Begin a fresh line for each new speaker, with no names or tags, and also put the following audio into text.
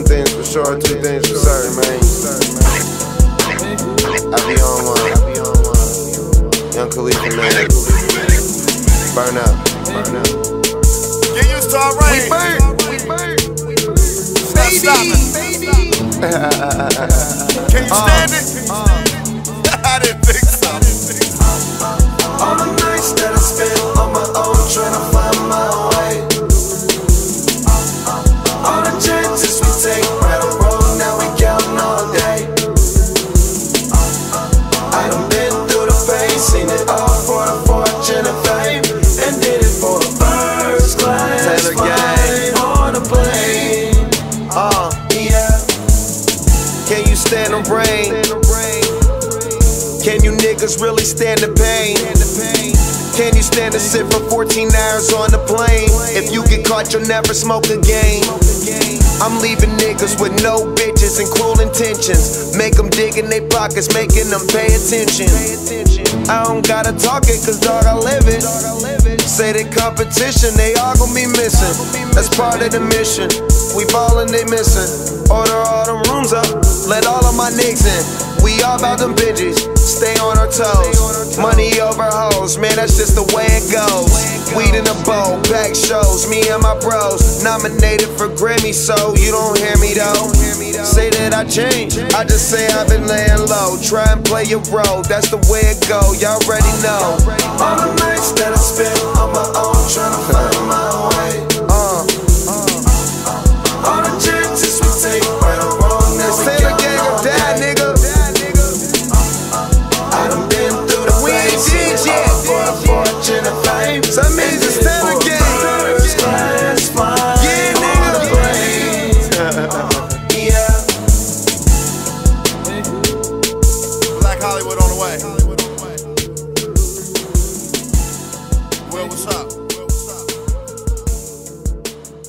One thing's for sure, two things for certain, man. I be on one. Young Khalifa, man. Burn up, burn up.
Get used to our rain.
We burn, we burn.
Stop stopping. Can you uh. stand it? Uh. I didn't think
can you stand the rain? Can you niggas really stand the pain? Can you stand to sit for 14 hours on the plane? If you get caught, you'll never smoke again. I'm leaving niggas with no bitches and cruel intentions. Make them dig in their pockets, making them pay attention. I don't gotta talk it, cause dog, I live it. Say they competition, they all gon' be missing. That's part of the mission. We ballin', they missing. Order all them rooms We all about them bitches, stay on our toes. Money over hoes, man, that's just the way it goes. Weed in a bowl, back shows, me and my bros. Nominated for Grammy, so you don't hear me though. Say that I changed, I just say I've been laying low. Try and play your role, that's the way it go, y'all already know.
Blacc Hollywood on the way. Will, what's up?